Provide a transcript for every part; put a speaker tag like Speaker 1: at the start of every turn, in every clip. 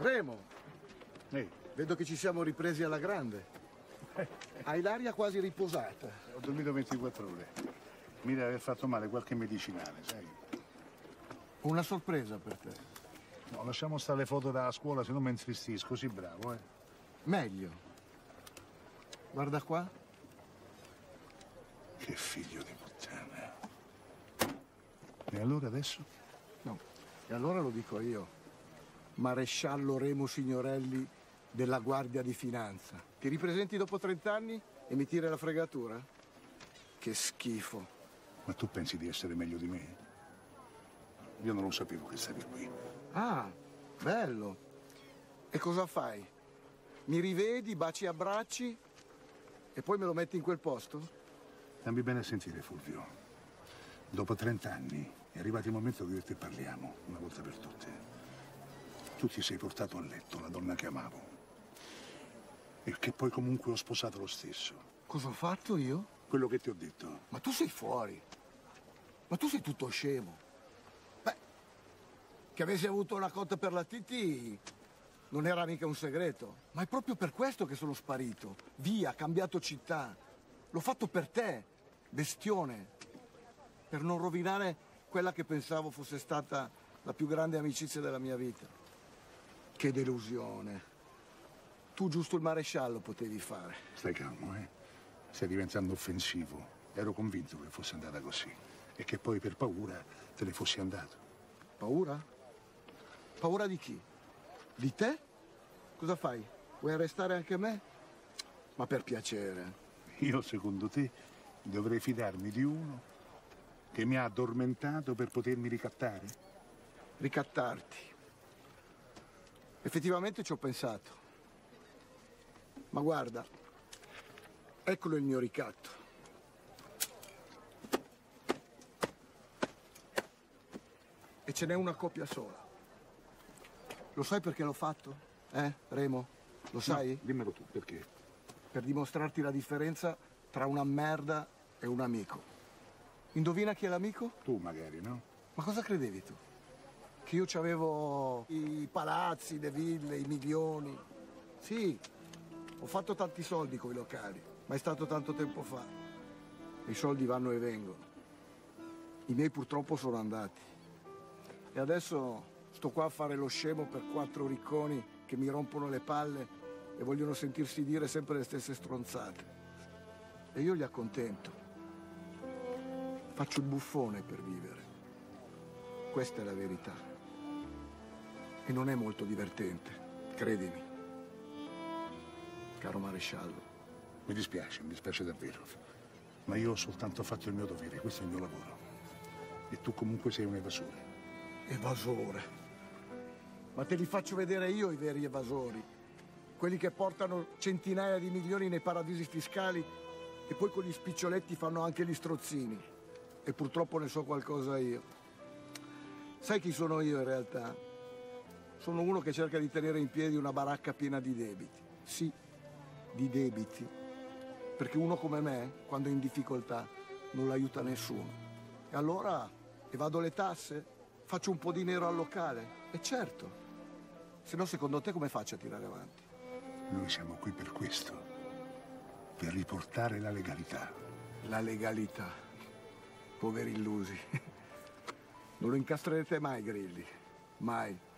Speaker 1: Remo,
Speaker 2: Ehi,
Speaker 1: vedo che ci siamo ripresi alla grande. Hai l'aria quasi riposata.
Speaker 2: ho dormito 24 ore. Mi deve aver fatto male qualche medicinale, sai?
Speaker 1: Una sorpresa per te.
Speaker 2: No, lasciamo stare le foto dalla scuola, se no mi intristisco. Così bravo, eh.
Speaker 1: Meglio. Guarda qua.
Speaker 2: Che figlio di puttana. E allora adesso?
Speaker 1: No. E allora lo dico io. Maresciallo Remo Signorelli della Guardia di Finanza. Ti ripresenti dopo 30 anni e mi tiri la fregatura? Che schifo.
Speaker 2: Ma tu pensi di essere meglio di me? Io non lo sapevo che stavi qui.
Speaker 1: Ah, bello. E cosa fai? Mi rivedi, baci e abbracci e poi me lo metti in quel posto?
Speaker 2: Dammi bene a sentire, Fulvio. Dopo 30 anni è arrivato il momento che io e te parliamo, una volta per tutte. Tu ti sei portato a letto la donna che amavo. E che poi comunque ho sposato lo stesso.
Speaker 1: Cosa ho fatto io?
Speaker 2: Quello che ti ho detto.
Speaker 1: Ma tu sei fuori. Ma tu sei tutto scemo. Beh, che avessi avuto una cotta per la Titi non era mica un segreto. Ma è proprio per questo che sono sparito. Via, cambiato città. L'ho fatto per te, bestione. Per non rovinare quella che pensavo fosse stata la più grande amicizia della mia vita. Che delusione. Tu giusto il maresciallo potevi fare.
Speaker 2: Stai calmo, eh? Stai diventando offensivo. Ero convinto che fosse andata così. E che poi per paura te ne fossi andato.
Speaker 1: Paura? Paura di chi? Di te? Cosa fai? Vuoi arrestare anche me? Ma per piacere.
Speaker 2: Io, secondo te, dovrei fidarmi di uno che mi ha addormentato per potermi ricattare?
Speaker 1: Ricattarti. Effettivamente ci ho pensato. Ma guarda, eccolo il mio ricatto. E ce n'è una coppia sola. Lo sai perché l'ho fatto? Eh, Remo? Lo sai?
Speaker 2: No, dimmelo tu, perché?
Speaker 1: Per dimostrarti la differenza tra una merda e un amico. Indovina chi è l'amico?
Speaker 2: Tu magari, no?
Speaker 1: Ma cosa credevi tu? Che io avevo i palazzi, le ville, i milioni. Sì, ho fatto tanti soldi con i locali, ma è stato tanto tempo fa. I soldi vanno e vengono. I miei purtroppo sono andati. E adesso sto qua a fare lo scemo per quattro ricconi che mi rompono le palle e vogliono sentirsi dire sempre le stesse stronzate. E io li accontento. Faccio il buffone per vivere. Questa è la verità. E non è molto divertente, credimi. Caro maresciallo.
Speaker 2: Mi dispiace, mi dispiace davvero. Ma io ho soltanto fatto il mio dovere, questo è il mio lavoro. E tu comunque sei un evasore.
Speaker 1: Evasore. Ma te li faccio vedere io i veri evasori. Quelli che portano centinaia di milioni nei paradisi fiscali e poi con gli spiccioletti fanno anche gli strozzini. E purtroppo ne so qualcosa io. Sai chi sono io in realtà? Sono uno che cerca di tenere in piedi una baracca piena di debiti. Sì, di debiti. Perché uno come me, quando è in difficoltà, non l'aiuta nessuno. E allora evado le tasse, faccio un po' di nero al locale. E certo, se no secondo te come faccio a tirare avanti?
Speaker 2: Noi siamo qui per questo, per riportare la legalità.
Speaker 1: La legalità. Poveri illusi. Non lo incastrerete mai, Grilli. Mai.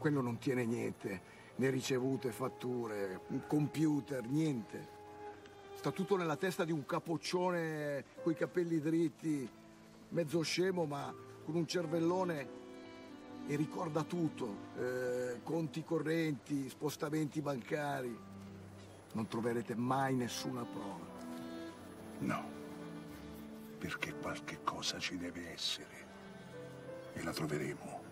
Speaker 1: Quello non tiene niente, né ricevute, fatture, un computer, niente. Sta tutto nella testa di un capoccione coi capelli dritti, mezzo scemo ma con un cervellone e ricorda tutto. Eh, conti correnti, spostamenti bancari. Non troverete mai nessuna prova.
Speaker 2: No, perché qualche cosa ci deve essere. E la troveremo.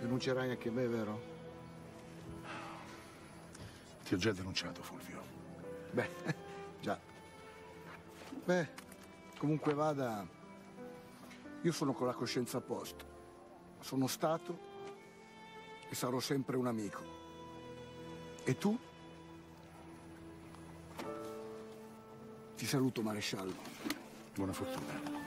Speaker 1: Denuncerai anche me, vero?
Speaker 2: Ti ho già denunciato, Fulvio.
Speaker 1: Beh, già. Beh, comunque vada, io sono con la coscienza a posto. Sono stato e sarò sempre un amico. E tu? Ti saluto, maresciallo.
Speaker 2: Buona fortuna.